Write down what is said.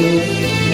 Música